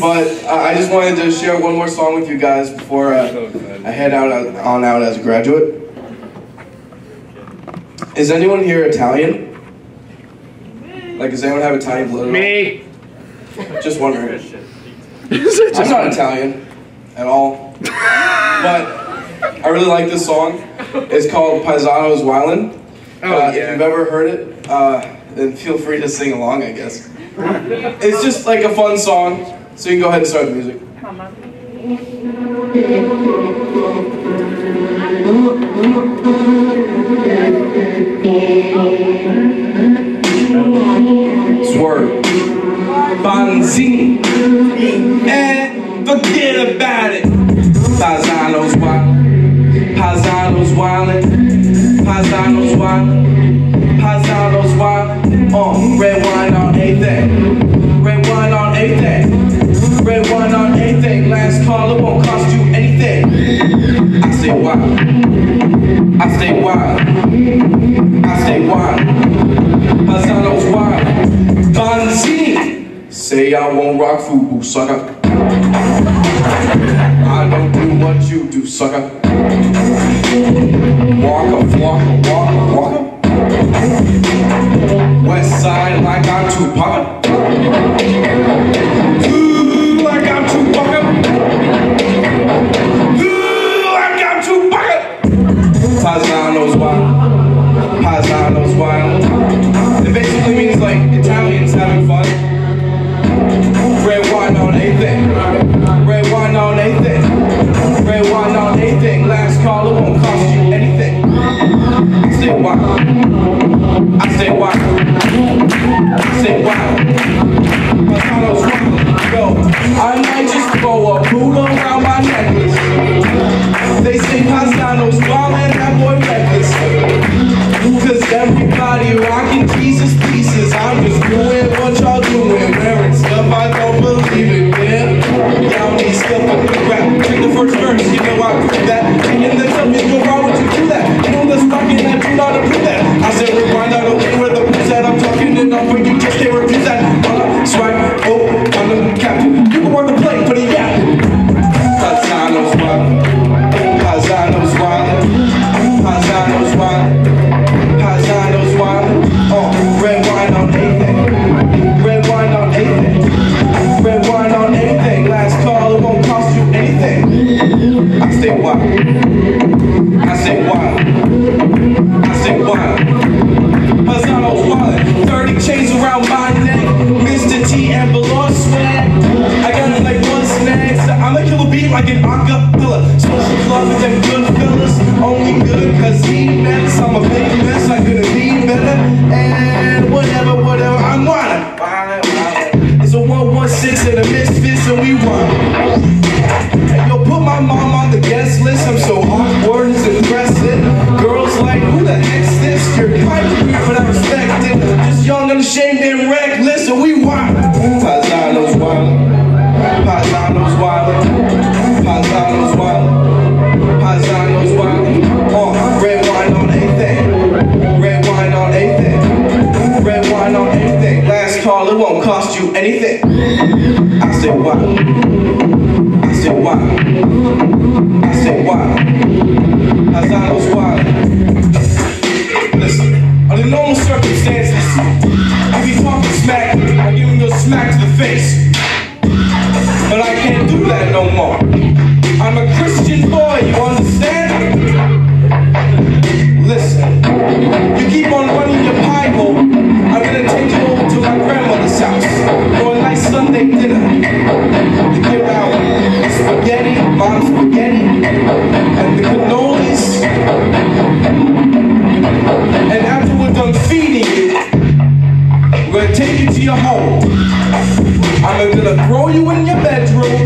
But uh, I just wanted to share one more song with you guys before uh, I head out on out as a graduate. Is anyone here Italian? Like, does anyone have Italian blood? Me. Just wondering. I'm not Italian at all, but I really like this song. It's called Paisanos Wildin'. Oh, uh, If you've ever heard it, uh, then feel free to sing along, I guess. It's just like a fun song, so you can go ahead and start the music. Swerve. Bonzini. And forget about it. I say wild. I stay wild. I stay wild. Paisanos wild. Bonzini. Say I won't rock fubu, sucker. I don't do what you do, sucker. Walker, walker, walker, walker. West side like I'm Tupac. Ooh, yeah. Y'all like an acapella. Social club with them good fellas, only good cause he mess. I'm a big mess, I could've been better. And whatever, whatever, I'm wildin'. It's a 116 and a misfits and we run. Hey, yo, put my mom on the guest list. I'm so awkward, it won't cost you anything. I say wild. I say wild. I say wild. Paisanos wild. Listen, under normal circumstances, I be talking smack, I giving you a smack to the face. Sunday dinner. Out spaghetti, mom's spaghetti, and the cannolis. And after we're done feeding you, we're gonna take you to your home. I'm gonna throw you in your bedroom